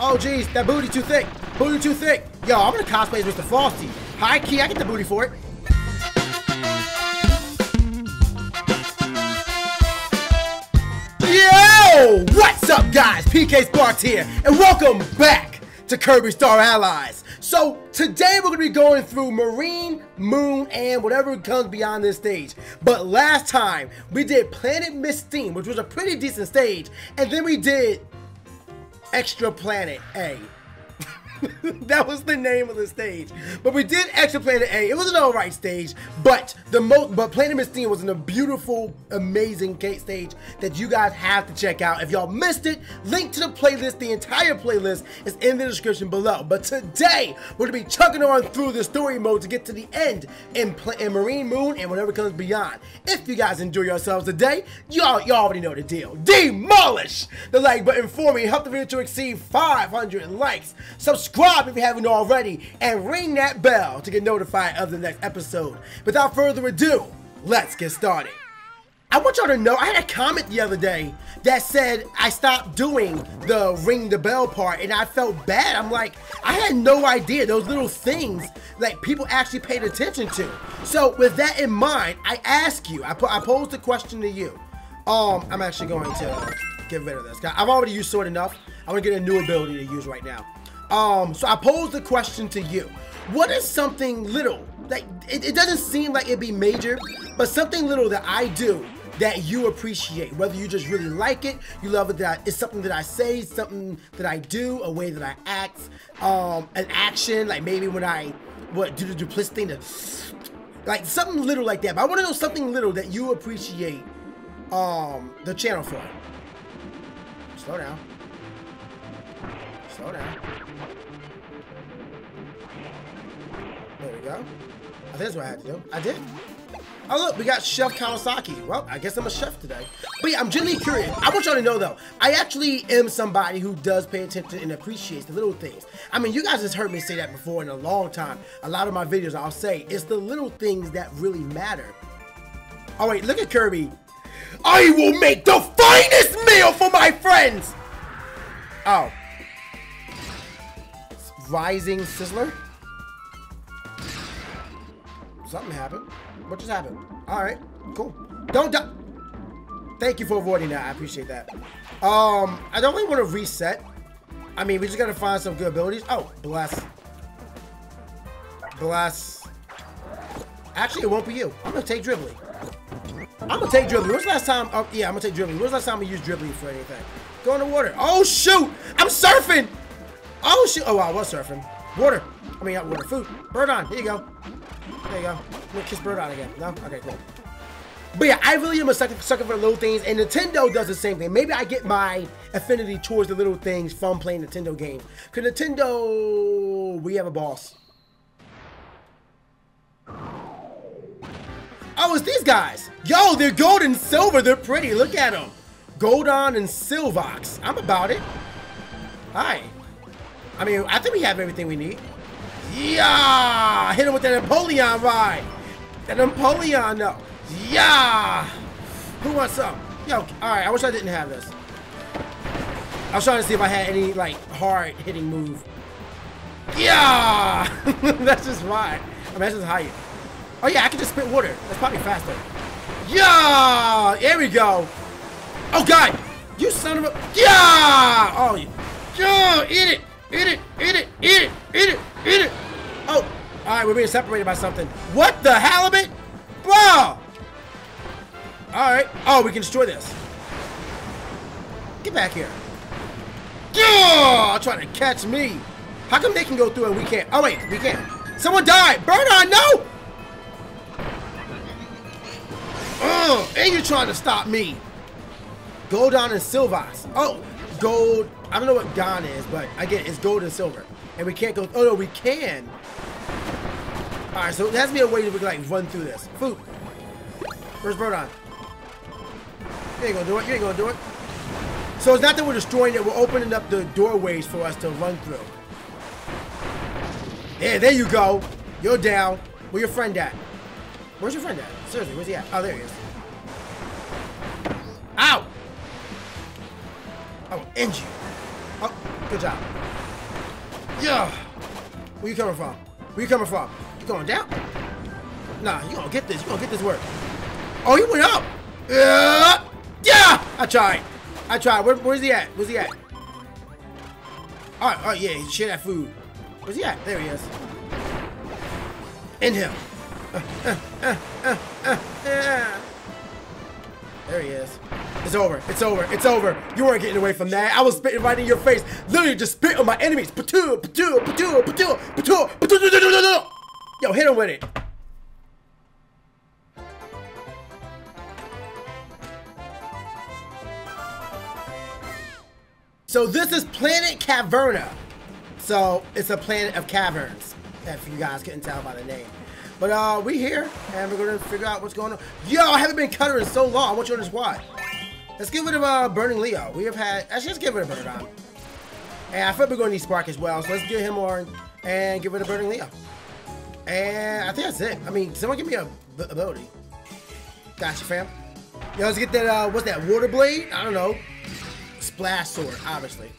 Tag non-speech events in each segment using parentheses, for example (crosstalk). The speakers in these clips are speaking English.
Oh, jeez, that booty too thick. Booty too thick. Yo, I'm gonna cosplay as Mr. Frosty. High key, I get the booty for it. Yo! What's up, guys? PK Sparks here, and welcome back to Kirby Star Allies. So, today we're to be going through Marine, Moon, and whatever comes beyond this stage. But last time, we did Planet Misteen, which was a pretty decent stage, and then we did Extra Planet A. (laughs) that was the name of the stage. But we did Extra Planet A. It was an alright stage, but the most but Planet Misteen was in a beautiful, amazing stage that you guys have to check out. If y'all missed it, link to the playlist, the entire playlist is in the description below. But today, we're gonna be chugging on through the story mode to get to the end in, in Marine Moon and whatever comes beyond. If you guys enjoy yourselves today, y'all y'all already know the deal. Demolish the like button for me. Help the video to exceed 500 likes. Subscribe subscribe if you haven't already, and ring that bell to get notified of the next episode. Without further ado, let's get started. I want y'all to know, I had a comment the other day that said I stopped doing the ring the bell part and I felt bad. I'm like, I had no idea those little things like people actually paid attention to. So with that in mind, I ask you, I, I posed the question to you. Um, I'm actually going to get rid of this. Guy. I've already used sword enough. I'm gonna get a new ability to use right now. Um, so I pose the question to you. What is something little, like, it, it doesn't seem like it'd be major, but something little that I do that you appreciate, whether you just really like it, you love it, that it's something that I say, something that I do, a way that I act, um, an action, like maybe when I, what, do the duplicity thing, to, like something little like that. But I want to know something little that you appreciate, um, the channel for. Slow down. Slow down. There we go. I that's what I had to do. I did. Oh look, we got Chef Kawasaki. Well, I guess I'm a chef today. But yeah, I'm genuinely curious. I want y'all to know though, I actually am somebody who does pay attention and appreciates the little things. I mean, you guys just heard me say that before in a long time. A lot of my videos, I'll say, it's the little things that really matter. Oh wait, look at Kirby. I will make the finest meal for my friends! Oh, Rising Sizzler? Something happened. What just happened? Alright, cool. Don't die! Thank you for avoiding that. I appreciate that. Um, I don't really want to reset. I mean, we just gotta find some good abilities. Oh, bless. Bless. Actually, it won't be you. I'm gonna take Dribbly. I'm gonna take Dribbly. When's the last time? Oh, yeah, I'm gonna take Dribbly. When's last time we used Dribbly for anything? Go in the water. Oh, shoot! I'm surfing! Oh, shit. Oh, I was surfing. Water. I mean, not water. Food. Birdon. Here you go. There you go. I'm gonna kiss Birdon again. No? Okay, cool. But yeah, I really am a sucker, sucker for little things, and Nintendo does the same thing. Maybe I get my affinity towards the little things from playing Nintendo games. Because Nintendo, we have a boss. Oh, it's these guys. Yo, they're gold and silver. They're pretty. Look at them. Goldon and Silvox. I'm about it. Hi. I mean, I think we have everything we need. Yeah! Hit him with that Napoleon ride. That Napoleon, no. Yeah! Who wants some? Yo, alright, I wish I didn't have this. I was trying to see if I had any, like, hard hitting move. Yeah! (laughs) that's just right. I mean, that's just height. Oh, yeah, I can just spit water. That's probably faster. Yeah! There we go. Oh, God! You son of a... Yeah! Oh, yeah! Eat it! Eat it! Eat it! Eat it! Eat it! Eat it! Oh! Alright, we're being separated by something. What the halibut? Bro! Alright. Oh, we can destroy this. Get back here. Yeah! Trying to catch me. How come they can go through and we can't? Oh, wait. We can't. Someone died! Birdon! No! Oh, and you're trying to stop me. Goldon and Silvas. Oh, gold. I don't know what Don is, but again, it's gold and silver. And we can't go. Oh, no, we can. All right, so there has to be a way to like run through this. Food. Where's Birdon? You ain't gonna do it. You ain't gonna do it. So it's not that we're destroying it. We're opening up the doorways for us to run through. Yeah, there you go. You're down. Where your friend at? Where's your friend at? Seriously, where's he at? Oh, there he is. Ow! Oh, injured. Oh, good job. Yeah. Where you coming from? Where you coming from? You going down? Nah, you gonna get this. You gonna get this work. Oh, he went up. Yeah. Yeah. I tried. I tried. Where, where's he at? Where's he at? All right. Oh, yeah. He Share that food. Where's he at? There he is. Inhale. Uh, uh, uh, there he is. It's over. It's over. It's over. You weren't getting away from that. I was spitting right in your face. Literally just spit on my enemies. Yo, hit him with it. So this is Planet Caverna. So it's a planet of caverns, if you guys couldn't tell by the name. But uh, we here, and we're gonna figure out what's going on. Yo, I haven't been cutter in so long. I want you on the squad. Let's give it a uh, Burning Leo. We have had, actually, let's give it a Birdon. And I feel we're going to need Spark as well, so let's get him on and give it a Burning Leo. And I think that's it. I mean, someone give me a ability. Gotcha, fam. Yo, let's get that, uh, what's that, Water Blade? I don't know. Splash Sword, obviously.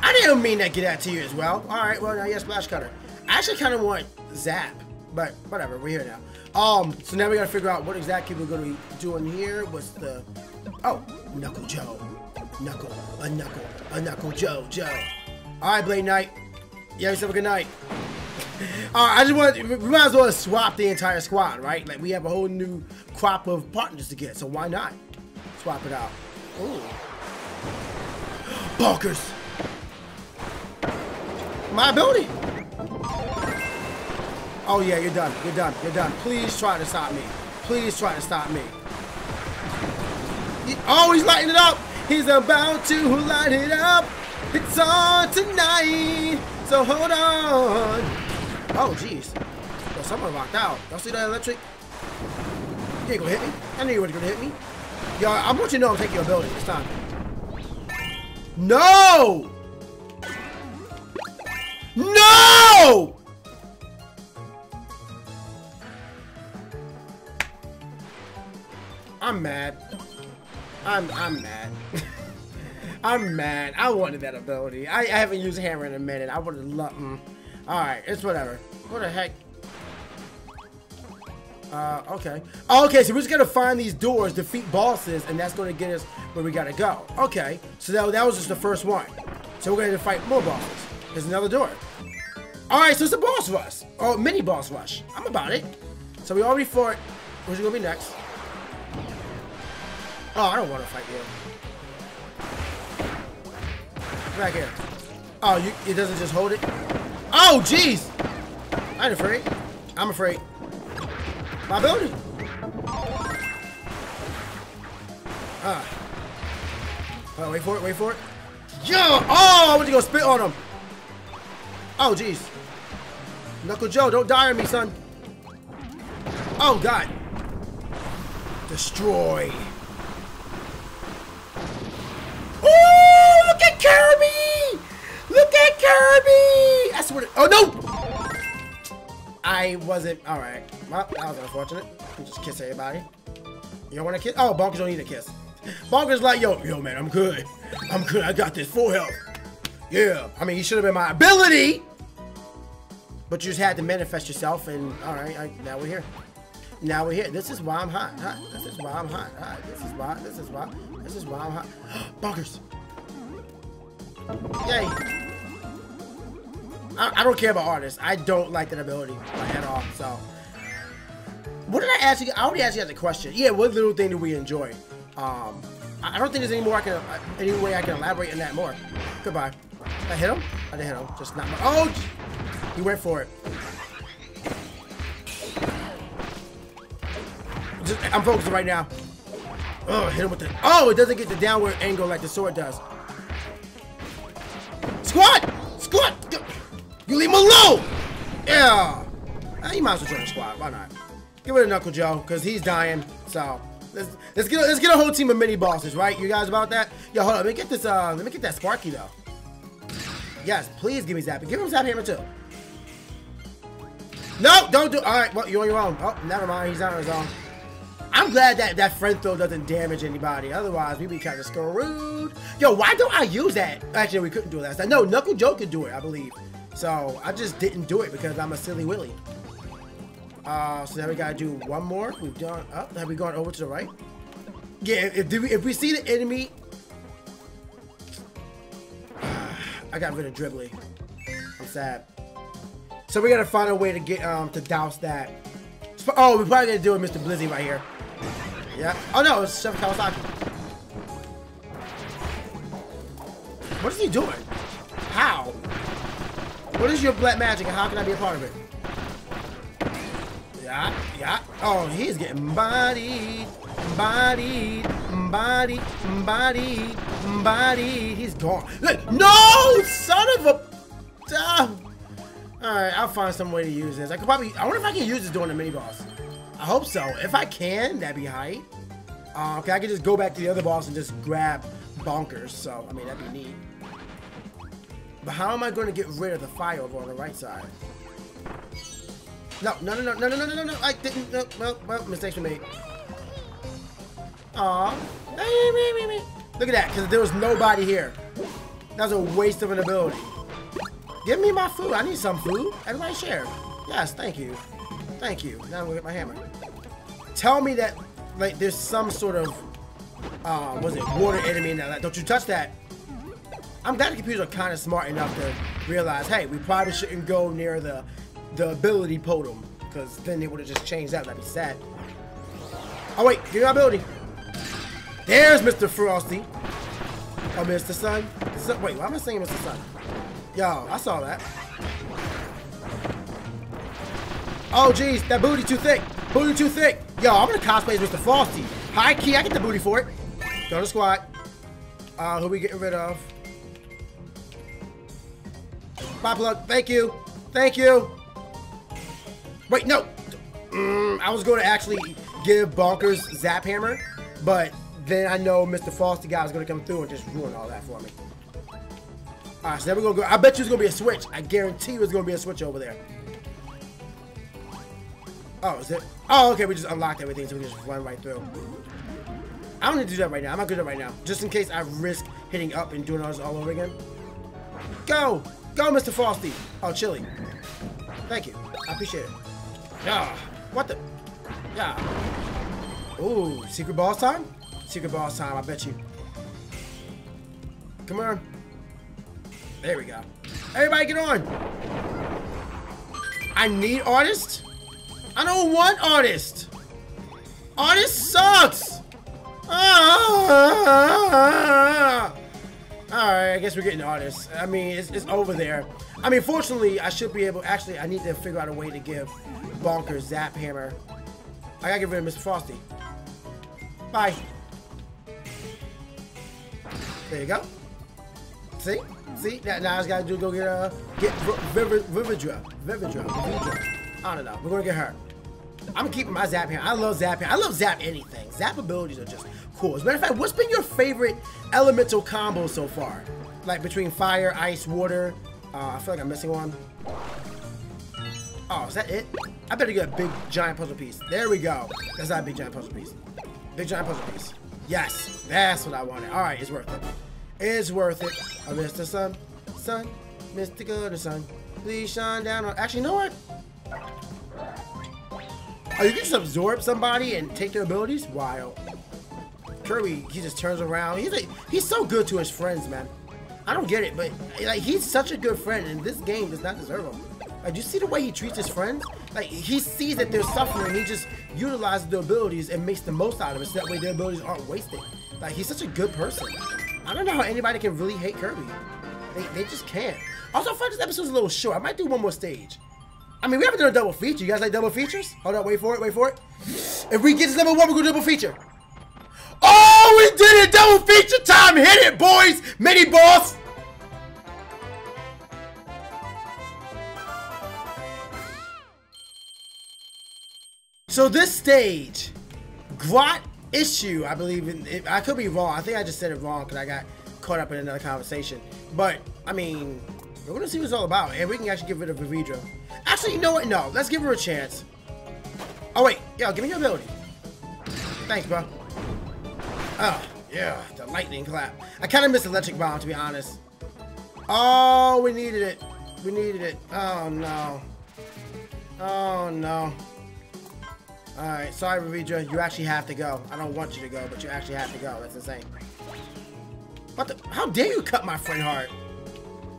I didn't mean to get that to you as well. Alright, well, now you have Splash Cutter. I actually kind of want Zap, but whatever, we're here now. Um, so now we gotta figure out what exactly we're gonna be doing here. What's the Oh, Knuckle Joe. Knuckle, a Knuckle, a Knuckle Joe, Joe. All right, Blade Knight. Yeah, have a good night. (laughs) All right, I just want we might as well swap the entire squad, right? Like we have a whole new crop of partners to get, so why not swap it out? Ooh, (gasps) bonkers! My ability. Oh yeah, you're done. You're done. You're done. Please try to stop me. Please try to stop me. He's lighting it up. He's about to light it up. It's on tonight. So hold on. Oh, jeez. Well, someone locked out. Y'all see that electric? You ain't gonna hit me. I knew you were gonna hit me. Yo, I want you to know I'm taking your building this time. No! No! I'm mad. I'm I'm mad. (laughs) I'm mad. I wanted that ability. I, I haven't used hammer in a minute. I would have loved. Mm. All right, it's whatever. What the heck? Uh, okay. Oh, okay, so we're just gonna find these doors, defeat bosses, and that's gonna get us where we gotta go. Okay, so that, that was just the first one. So we're gonna fight more bosses. There's another door. All right, so it's a boss rush. Oh, mini boss rush. I'm about it. So we already fought. Who's gonna be next? Oh, I don't want to fight you. Back here. Oh, you, it doesn't just hold it? Oh, jeez! I ain't afraid. I'm afraid. My building. Ah. Oh, wait for it, wait for it. Yo! Oh, I went to go spit on him. Oh, jeez. Knuckle Joe, don't die on me, son. Oh, God. Destroy. Oh, look at Kirby! Look at Kirby! Oh no! I wasn't, all right. Well, that was unfortunate. Just kiss everybody. You don't want to kiss? Oh, Bonkers don't need a kiss. Bonkers like, yo, yo, man, I'm good. I'm good. I got this full health. Yeah. I mean, you should have been my ability. But you just had to manifest yourself, and all right, I, now we're here. Now we're here. This is why I'm hot. hot. This is why I'm hot. hot. This is why. This is why. This is why I'm hot. (gasps) Bonkers. Yay. I, don't care about artists. I don't like that ability like, at all. So, what did I ask you? I already asked you as a question. Yeah, what little thing do we enjoy? Um, I, I don't think there's any more I can, uh, any way I can elaborate on that more. Goodbye. I hit him? I didn't hit him. Just not. My, oh, he went for it. Just, I'm focusing right now. Oh, hit him with the. Oh, it doesn't get the downward angle like the sword does. You leave him alone! Yeah! Eh, you might as well join the squad. Why not? Give it a Knuckle Joe, because he's dying. So, let's, let's, get, let's get a whole team of mini bosses, right? You guys about that? Yo, hold on. Let me get this, uh, let me get that Sparky, though. Yes, please give me Zap. Give him Zap Hammer, too. No, don't do. All right, well, you're on your own. Oh, never mind. He's on his own. I'm glad that that friend throw doesn't damage anybody. Otherwise, we'd be kind of screwed. Yo, why don't I use that? Actually, we couldn't do that. No, Knuckle Joe could do it, I believe. So I just didn't do it because I'm a silly willy. Uh, so now we gotta do one more. We've done up. Have we gone over to the right? Yeah, if, if, we, if we see the enemy... (sighs) I got rid of dribbly. I'm sad. So we gotta find a way to get um to douse that. Oh, we probably gonna do it, Mr. Blizzy right here. Yeah. Oh no, it's Chef Kawasaki. What is he doing? What is your black magic and how can I be a part of it? Yeah, yeah. Oh, he's getting bodied, bodied, bodied, bodied, bodied. He's gone. Look, no, son of a. Uh, all right, I'll find some way to use this. I could probably. I wonder if I can use this during the mini boss. I hope so. If I can, that'd be hype. Uh, okay, I can just go back to the other boss and just grab bonkers. So I mean, that'd be neat. But how am I going to get rid of the fire over on the right side? No, no, no, no, no, no, no, no, no, I didn't, no, well, well, mistakes were made. Aw. Look at that, because there was nobody here. That was a waste of an ability. Give me my food. I need some food. Everybody share. Yes, thank you. Thank you. Now I'm gonna get my hammer. Tell me that, like, there's some sort of, uh, was it water enemy in that? Don't you touch that. I'm glad the computers are kind of smart enough to realize, hey, we probably shouldn't go near the the ability totem, because then they would have just changed that. That'd be sad. Oh wait, give me my ability. There's Mr. Frosty. Oh, Mr. Sun. Wait, why am I saying Mr. Sun? Yo, I saw that. Oh, jeez, that booty too thick. Booty too thick. Yo, I'm gonna cosplay as Mr. Frosty. High key, I get the booty for it. Go to squad. Uh, who we getting rid of? Bye, Plugg. Thank you. Thank you. Wait, no. Mm, I was going to actually give Bonkers Zap Hammer, but then I know Mr. Frosty guy is going to come through and just ruin all that for me. Alright, so then we're going to go. I bet you it's going to be a switch. I guarantee you it's going to be a switch over there. Oh, is it? Oh, okay, we just unlocked everything, so we just run right through. I'm going to do that right now. I'm not good at it right now. Just in case I risk hitting up and doing all this all over again. Go! Go, Mr. Frosty! Oh, Chilly. Thank you. I appreciate it. Yeah. What the? Yeah. Ooh, secret boss time? Secret boss time, I bet you. Come on. There we go. Everybody get on. I need artist? I don't want artist. Artist sucks. Ah. Alright, I guess we're getting artists. I mean, it's, it's over there. I mean, fortunately, I should be able... Actually, I need to figure out a way to give Bonkers Zap Hammer. I gotta get rid of Mr. Frosty. Bye. There you go. See? See? Now, now I just gotta do go get uh get Vividra. Vividra. Vividra. I don't know. We're gonna get her. I'm keeping my Zap here. I love Zap Hammer. I love Zap anything. Zap abilities are just cool. As a matter of fact, what's been your favorite elemental combo so far? Like between fire, ice, water. Uh, I feel like I'm missing one. Oh, is that it? I better get a big giant puzzle piece. There we go. That's not a big giant puzzle piece. Big giant puzzle piece. Yes, that's what I wanted. All right, it's worth it. It's worth it. Oh, Mr. Sun, Sun, Mr. Good Sun, please shine down on. Actually, you know what? Oh, you can just absorb somebody and take their abilities? Wild. Kirby, he just turns around. He's like, he's so good to his friends, man. I don't get it, but like he's such a good friend, and this game does not deserve him. Like, you see the way he treats his friends? Like, he sees that they're suffering, he just utilizes their abilities and makes the most out of it, so that way their abilities aren't wasted. Like, he's such a good person. I don't know how anybody can really hate Kirby. They, they just can't. Also, I find this episode's a little short. I might do one more stage. I mean, we haven't done a double feature. You guys like double features? Hold on, wait for it, wait for it. If we get to number one, we're gonna double feature. Oh, we did it! Double feature time! Hit it, boys! Mini boss! So this stage, Grot issue, I believe, in, it, I could be wrong. I think I just said it wrong because I got caught up in another conversation. But, I mean, we're going to see what it's all about. And we can actually get rid of Vividra. Actually, you know what? No, let's give her a chance. Oh, wait. Yo, give me your ability. Thanks, bro. Oh, yeah, the lightning clap. I kind of miss Electric Bomb, to be honest. Oh, we needed it. We needed it. Oh, no. Oh, no. Alright, sorry, Ravidra. You actually have to go. I don't want you to go, but you actually have to go. That's insane. What the? How dare you cut my friend heart?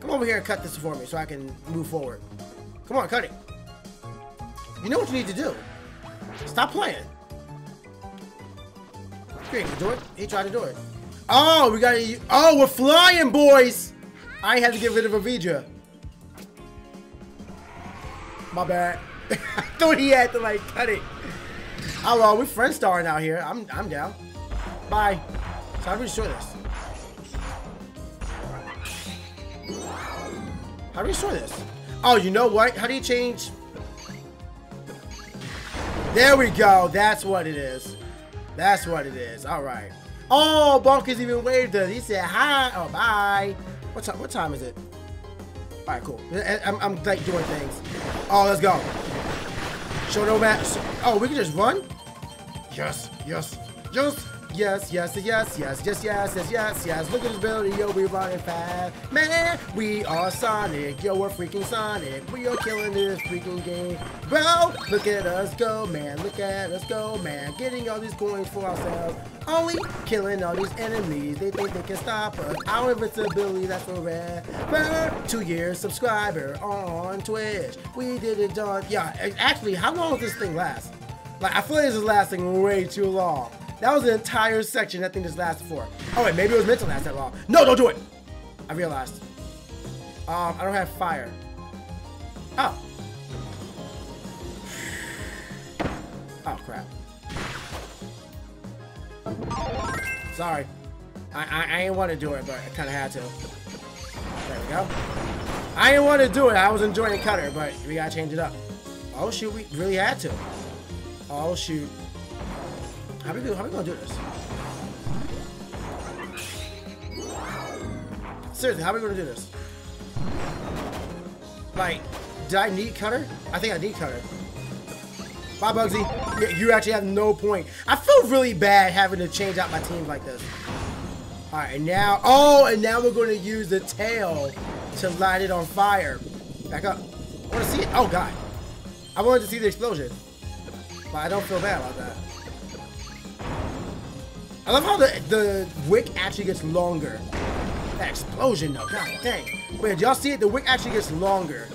Come over here and cut this for me so I can move forward. Come on, cut it. You know what you need to do. Stop playing. Great, do it. He tried to do it. Oh, we gotta. Oh, we're flying, boys. I had to get rid of Avidra. My bad. (laughs) I thought he had to like cut it. Oh well, we're friend starring out here. I'm I'm down. Bye. So how we destroy this? How do we destroy this? Oh, you know what? How do you change? There we go. That's what it is. That's what it is. All right. Oh, Bonkers even waved us. He said hi. Oh, bye. What time? What time is it? All right, cool. I'm, I'm like doing things. Oh, let's go. Show no match. Oh, we can just run? Yes, yes, yes. Yes, yes, yes, yes, yes, yes, yes, yes, yes. Look at this building, yo, we running fast. Man, we are Sonic, yo, we're freaking Sonic. We are killing this freaking game. Bro, look at us go, man. Look at us go, man. Getting all these coins for ourselves. Only killing all these enemies. They think they can stop us. Our invincibility, that's for rare. Two years subscriber on Twitch. We did it done. Yeah, actually, how long does this thing last? Like, I feel like this is lasting way too long. That was an entire section that thing just lasted for. Oh wait, maybe it was meant to last that long. No, don't do it! I realized. Um, I don't have fire. Oh. (sighs) Oh, crap. Sorry. I, I, I didn't want to do it, but I kind of had to. There we go. I didn't want to do it. I was enjoying Cutter, but we gotta change it up. Oh, shoot, we really had to. Oh, shoot. How we, how we gonna do this? Seriously, how are we gonna do this? Like, did I need cutter? I think I need cutter. Bye, Bugzzy. You actually have no point. I feel really bad having to change out my team like this. Alright, and now... Oh, and now we're going to use the tail to light it on fire. Back up. I want to see it. Oh, God. I wanted to see the explosion. But I don't feel bad about that. I love how the, the wick actually gets longer. That explosion though, god dang. Wait, did y'all see it? The wick actually gets longer.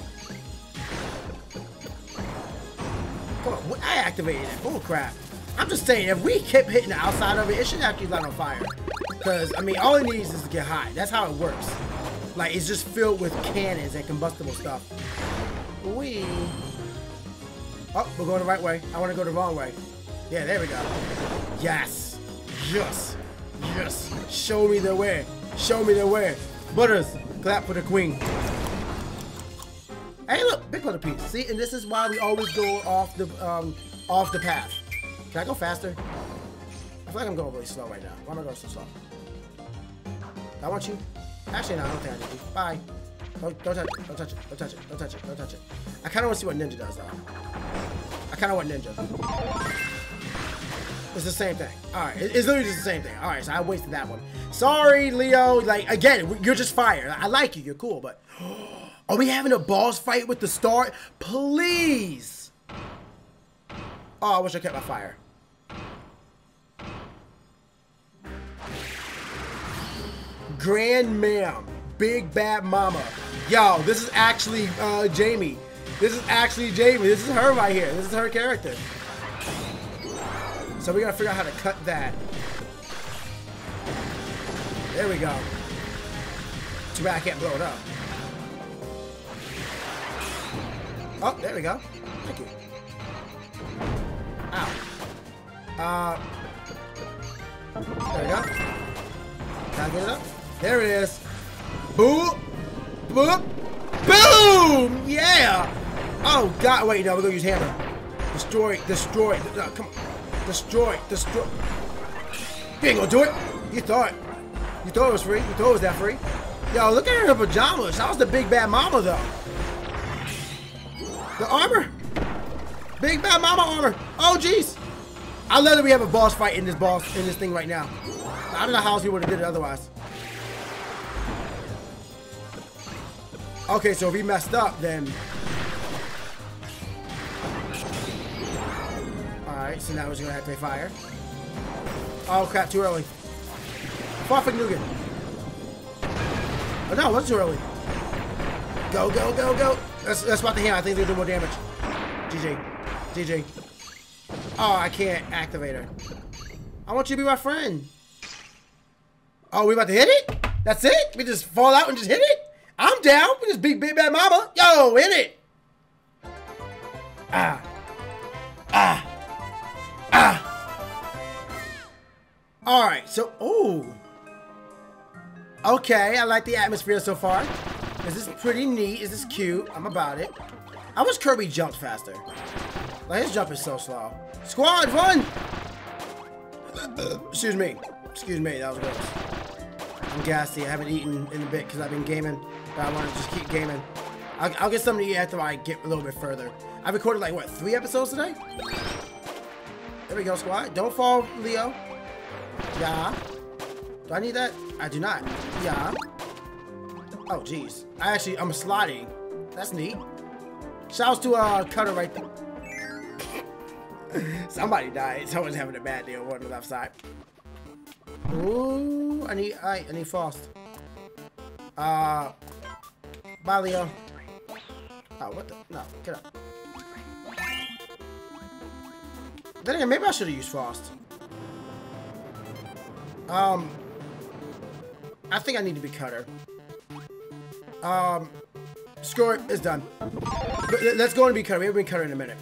Come on, I activated it. Full crap. I'm just saying, if we kept hitting the outside of it, it should actually light on fire. Because, I mean, all it needs is to get hot. That's how it works. Like, it's just filled with cannons and combustible stuff. Wee. Oh, we're going the right way. I want to go the wrong way. Yeah, there we go. Yes. Yes. Yes. Show me the way. Show me the way. Butters, clap for the queen. Hey, look, big butter piece. See, and this is why we always go off the um off the path. Can I go faster? I feel like I'm going really slow right now. Why am I going so slow? I want you. Actually, no, I don't think I need you. Bye. Don't, don't touch it. Don't touch it. Don't touch it. Don't touch it. Don't touch it. I kind of want to see what Ninja does, though. I kind of want Ninja. It's the same thing. Alright, it's literally just the same thing. Alright, so I wasted that one. Sorry, Leo. Like, again, you're just fire. I like you. You're cool, but... (gasps) Are we having a boss fight with the star? Please! Oh, I wish I kept my fire. Grand Ma'am. Big Bad Mama. Yo, this is actually uh, Jamie. This is actually Jamie. This is her right here. This is her character. So we gotta figure out how to cut that. There we go. Too bad I can't blow it up. Oh, there we go. Thank you. Ow. Uh, there we go. Can I get it up? There it is. Boop. Boop. Boom! Yeah! Oh, God. Wait, no, we're gonna use hammer. Destroy, destroy. Uh, come on. Destroy. Destroy. You ain't gonna do it. You thought. You thought it was free. You thought it was that free. Yo, look at her in her pajamas. That was the big bad mama, though. The armor. Big bad mama armor. Oh, jeez. I love that we have a boss fight in this boss in this thing right now. I don't know how else he would have did it otherwise. Okay, so if he messed up, then... Alright, so now he's gonna activate fire. Oh crap, too early. Fuck Nugan. Oh no, it wasn't too early. Go, go, go, go. That's, that's about the hand. I think they do more damage. GG. GG. Oh, I can't activate her. I want you to be my friend. Oh, we about to hit it? That's it? We just fall out and just hit it? I'm down. We just beat Big Bad Mama. Yo, hit it. Ah. All right, so, oh. Okay, I like the atmosphere so far. Is This is pretty neat. Is this is cute. I'm about it. I wish Kirby jumped faster. Like, his jump is so slow. Squad, run! (clears throat) Excuse me. Excuse me, that was gross. I'm gassy. I haven't eaten in a bit because I've been gaming. But I want to just keep gaming. I'll, I'll, get something to eat after I get a little bit further. I recorded like, what, three episodes today? There we go, squad. Don't fall, Leo. Yeah. Do I need that? I do not. Yeah. Oh, jeez. I actually, I'm sliding. That's neat. Shouts to uh, Cutter right there. (laughs) Somebody died. Someone's having a bad day on the left side. Ooh, I need, I, I need Frost. Uh, bye, Leo. Oh, what the? No, get up. Then again, maybe I should have used Frost. Um, I think I need to be Cutter. Um, screw it. It's done. Let's go and be Cutter. We been Cutter in a minute.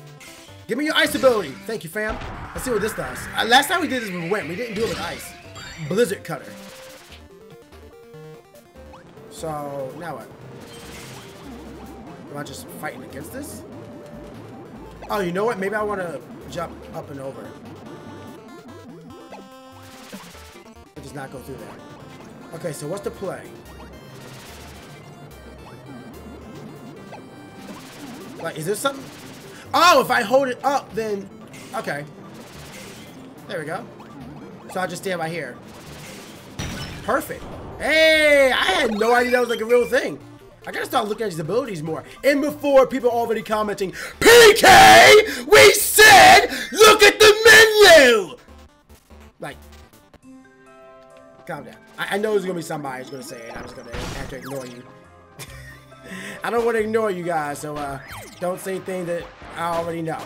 Give me your ice ability. Thank you, fam. Let's see what this does. Uh, last time we did this with Wind. We didn't do it with ice. Blizzard Cutter. So, now what? Am I just fighting against this? Oh, you know what? Maybe I want to jump up and over. Does not go through there. Okay, so what's the play? Like, is there something? Oh, if I hold it up, then... Okay. There we go. So I'll just stand right here. Perfect. Hey, I had no idea that was like a real thing. I gotta start looking at his abilities more. And before people already commenting, PK, we said, look at the menu! Like, calm down. I, I know there's gonna be somebody who's gonna say it. I'm just gonna have to ignore you. (laughs) I don't want to ignore you guys, so uh, don't say things that I already know.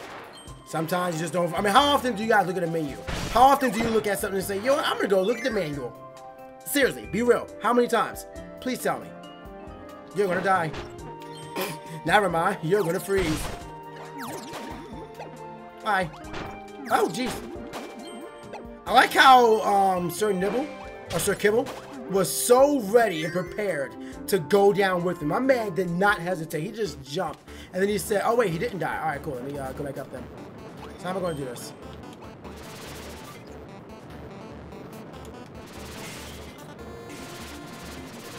Sometimes you just don't. I mean, how often do you guys look at a menu? How often do you look at something and say, yo, I'm gonna go look at the manual? Seriously, be real. How many times? Please tell me. You're gonna die. (laughs) Never mind, you're gonna freeze. Bye. Oh, jeez. I like how um, Sir Nibble, or Sir Kibble, was so ready and prepared to go down with him. My man did not hesitate. He just jumped. And then he said, oh, wait, he didn't die. All right, cool. Let me uh, go back up then. So how am I going to do this?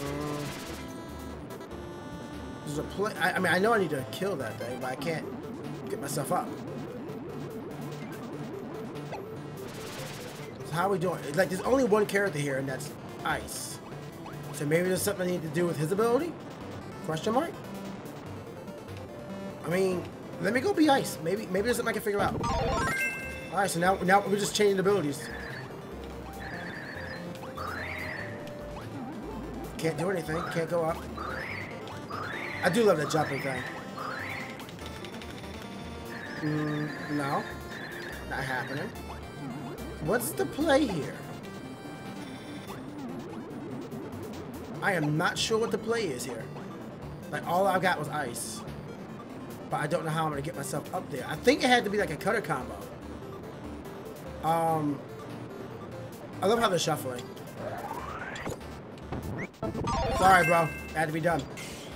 Uh, there's a play. I, I mean, I know I need to kill that thing, but I can't get myself up. How are we doing? Like, there's only one character here, and that's Ice. So maybe there's something I need to do with his ability? Question mark? I mean, let me go be ice. Maybe maybe there's something I can figure out. Alright, so now now we're just changing abilities. Can't do anything. Can't go up. I do love that jumping thing. Mm, no. Not happening. What's the play here? I am not sure what the play is here. Like, all I've got was ice. But I don't know how I'm going to get myself up there. I think it had to be like a cutter combo. Um, I love how they're shuffling. Sorry, bro. Had to be done.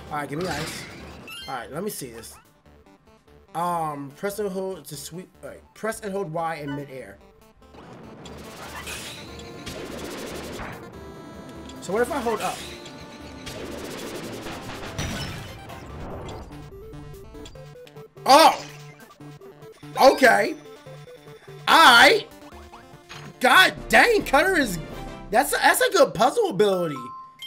Alright, give me ice. Alright, let me see this. Um, press and hold to sweep. Alright, press and hold Y in midair. So what if I hold up? Oh! Okay. I. God dang, Cutter is... That's a, that's a good puzzle ability.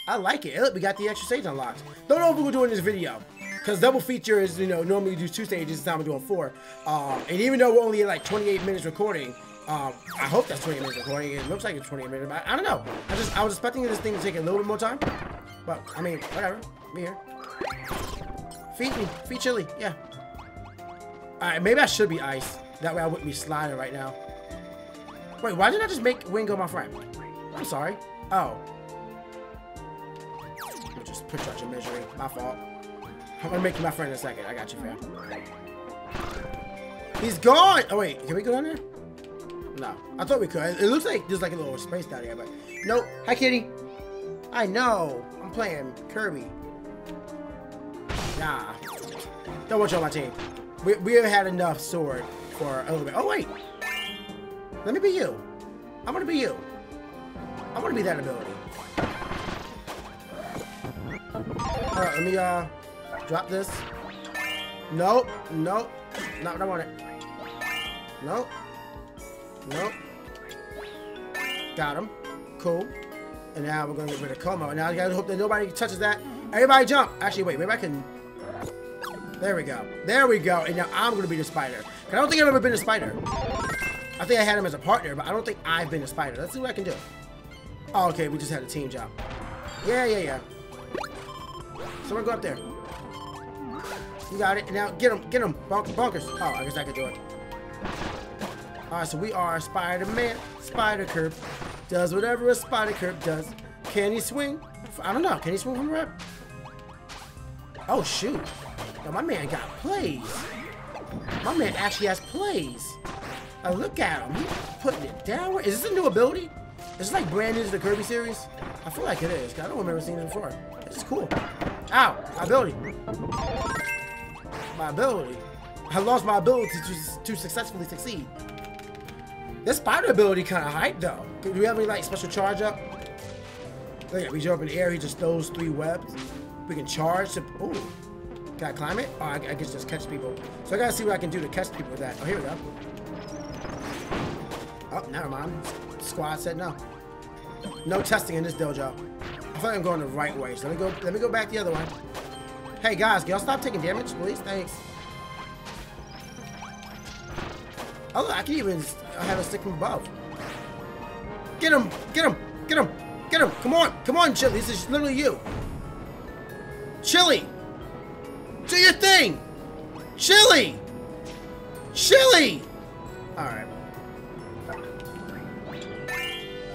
I like it. Look, we got the extra stage unlocked. Don't know if we're doing this video. Because double feature is, you know, normally do two stages, this time we're doing four. Um, and even though we're only at like 28 minutes recording, um, I hope that's 20 minutes recording. It looks like it's 20 minutes, but I don't know. I just, I was expecting this thing to take a little bit more time. But, I mean, whatever. Be here. Feed me. Feed Chilly. Yeah. Alright, maybe I should be ice. That way I wouldn't be sliding right now. Wait, why didn't I just make Wingo my friend? I'm sorry. Oh. Me just put out your misery. My fault. I'm gonna make you my friend in a second. I got you, fam. He's gone! Oh, wait. Can we go down there? No. I thought we could. It looks like there's like a little space down here, but... Nope. Hi, kitty. I know. I'm playing Kirby. Nah. Don't want you on my team. We, we have had enough sword for a little bit. Oh, wait. Let me be you. I want to be you. I want to be that ability. Alright, let me, uh... Drop this. Nope. Nope. Not what I wanted. Nope. Nope. Got him. Cool. And now we're going to get rid of Como. Now I gotta hope that nobody touches that. Everybody jump. Actually, wait. Maybe I can... There we go. There we go. And now I'm going to be the spider. I don't think I've ever been a spider. I think I had him as a partner, but I don't think I've been a spider. Let's see what I can do. Oh, okay. We just had a team jump. Yeah, yeah, yeah. Someone go up there. You got it. Now get him, get him. Bonk bonkers. Oh, I guess I can do it. Alright, so we are Spider-Man. Spider-Curb. Does whatever a Spider-Curb does. Can he swing? I don't know. Can he swing from the rep? Oh, shoot. Yo, my man got plays. My man actually has plays. Oh, look at him. He's putting it down. Is this a new ability? Is this like brand new to the Kirby series? I feel like it is. I don't remember seeing it before. This is cool. Ow! My ability my ability. I lost my ability to, to successfully succeed. This spider ability kind of hype though. Do we have any like special charge up? Look at we jump in the air, he just throws three webs. We can charge to, ooh. Can I climb it? Oh, I, I guess just catch people. So I gotta see what I can do to catch people with that. Oh, here we go. Oh, never mind. Squad said no. No testing in this dojo. I feel like I'm going the right way. So let me go let me go back the other way. Hey guys, can y'all stop taking damage, please? Thanks. Oh, I can even have a stick from above. Get him! Get him! Get him! Get him! Come on! Come on, Chilly! This is literally you! Chilly! Do your thing! Chilly! Chilly! Alright.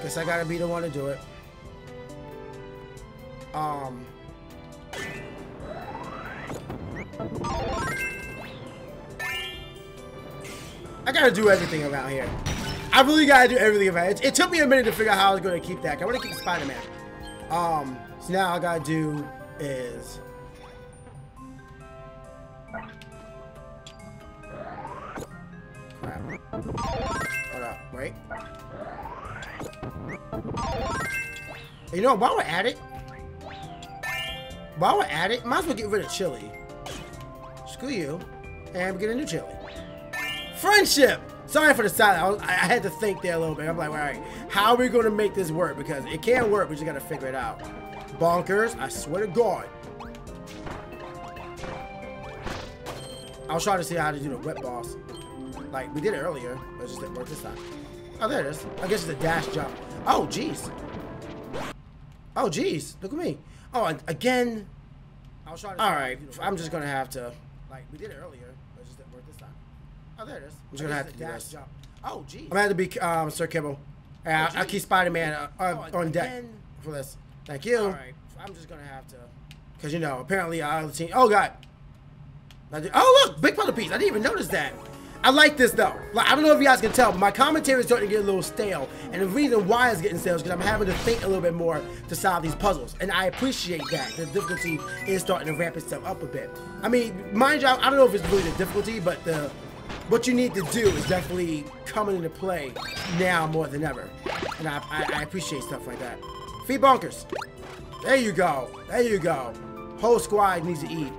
Guess I gotta be the one to do it. Um... I gotta do everything around here. I really gotta do everything around it. It took me a minute to figure out how I was gonna keep that. I wanna keep Spider-Man. Um, so now all I gotta do is... Crap. Hold up, wait. You know, while we're at it, while we're at it, might as well get rid of Chilly. Screw you. And we get a new Chilly. Friendship! Sorry for the silence. I, I, had to think there a little bit. I'm like, all right, how are we going to make this work? Because it can't work. We just got to figure it out. Bonkers. I swear to God. I was trying to see how to do the wet boss. Like, we did it earlier, but it just didn't work this time. Oh, there it is. I guess it's a dash jump. Oh, jeez. Oh, jeez. Look at me. Oh, again. I was trying to All right. I'm just going to have to like we did it earlier, but it just didn't work this time. Oh, there it is. I'm just gonna have to do this. Jump. Oh, geez. I'm gonna have to be um, Sir Kibble. Yeah, oh, I'll keep Spider-Man uh, uh, oh, on deck for this. Thank you. All right. I'm just gonna have to, cause you know apparently our other team. Oh God. Oh look, big puzzle piece. I didn't even notice that. I like this though. Like, I don't know if you guys can tell, but my commentary is starting to get a little stale. And the reason why it's getting stale is because I'm having to think a little bit more to solve these puzzles. And I appreciate that. The difficulty is starting to ramp itself up a bit. I mean, mind you, I don't know if it's really the difficulty, but the what you need to do is definitely coming into play now more than ever. And I, I, I appreciate stuff like that. Feed bonkers. There you go. There you go. Whole squad needs to eat.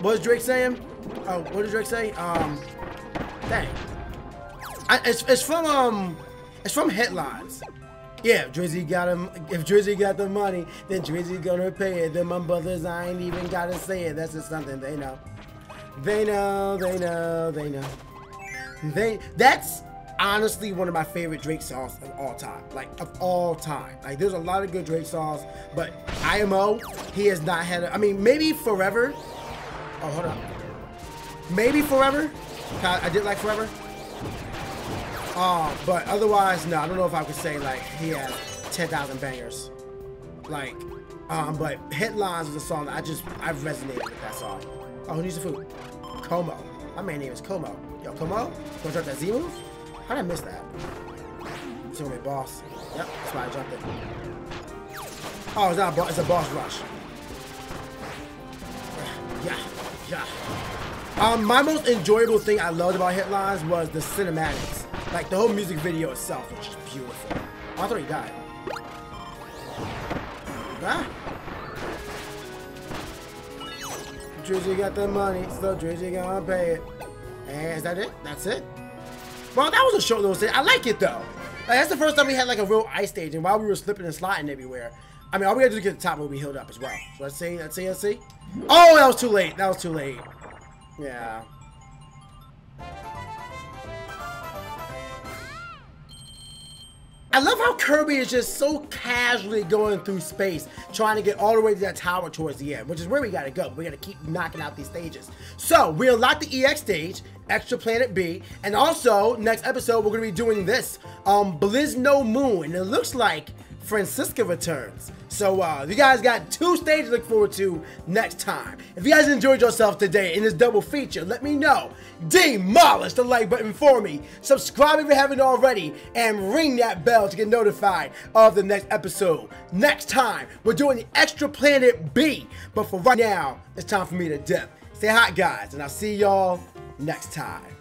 What is Drake saying? Oh, what did Drake say? Um, Dang. I, it's, it's from, um, it's from headlines. Yeah, if Drizzy got him. If Drizzy got the money, then Drizzy gonna pay it. Then my brothers, I ain't even gotta say it. That's just something they know. They know, they know, they know. They. That's honestly one of my favorite Drake songs of all time. Like of all time. Like there's a lot of good Drake songs, but IMO, he has not had. A, I mean, maybe Forever. Oh, hold on. Maybe Forever. I did like Forever. Uh, but otherwise, no, I don't know if I could say like he has 10,000 bangers. Like, um, but Headlines is a song that I just, I've resonated with that song. Oh, who needs the food? Como. My man name is Como. Yo, Como? Gonna drop that Z move? How did I miss that? It's only boss. Yep, that's why I dropped it. Oh, it's not a boss, it's a boss rush. (sighs) Yeah, yeah. Um, my most enjoyable thing I loved about Headlines was the cinematics. Like, the whole music video itself was just beautiful. I thought he died. Huh? Drizzy got the money, so Drizzy gonna pay it. And is that it? That's it? Well, that was a short little stage. I like it, though. Like, that's the first time we had, like, a real ice stage, and while we were slipping and sliding everywhere, I mean, all we had to do is get the top where we healed up as well. So let's see, let's see, let's see. Oh, that was too late. That was too late. Yeah. I love how Kirby is just so casually going through space, trying to get all the way to that tower towards the end, which is where we gotta go. We gotta keep knocking out these stages. So, we unlock the EX stage, Extra Planet B, and also, next episode, we're gonna be doing this, um, Blizno Moon, and it looks like Francisca returns. So uh, you guys got two stages to look forward to next time. If you guys enjoyed yourself today in this double feature, let me know. Demolish the like button for me. Subscribe if you haven't already. And ring that bell to get notified of the next episode. Next time, we're doing the Extra Planet B. But for right now, it's time for me to dip. Stay hot, guys, and I'll see y'all next time.